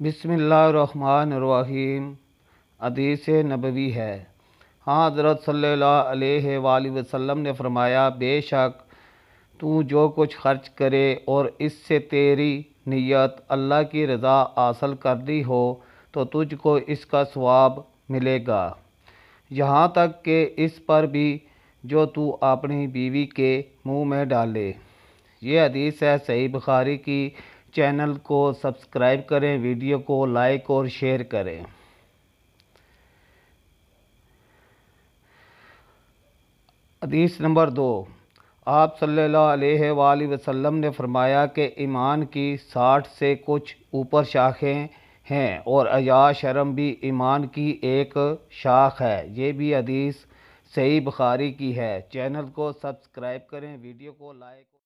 बिसमीम अदीस नबवी है। हाँ हज़रत अलैहि वसल्लम ने फरमाया, बेशक तू जो कुछ खर्च करे और इससे तेरी नीयत अल्लाह की रज़ा हासिल कर दी हो तो तुझको इसका स्वाब मिलेगा। यहाँ तक कि इस पर भी जो तू अपनी बीवी के मुँह में डाले। ये हदीस है सही बुखारी की चैनल को सब्सक्राइब करें, वीडियो को लाइक और शेयर करें। हदीस नंबर दो। आप सल्लल्लाहु अलैहि वसल्लम ने फरमाया कि ईमान की साठ से कुछ ऊपर शाखें हैं और अया शर्म भी ईमान की एक शाख है। ये भी हदीस सही बुखारी की है। चैनल को सब्सक्राइब करें, वीडियो को लाइक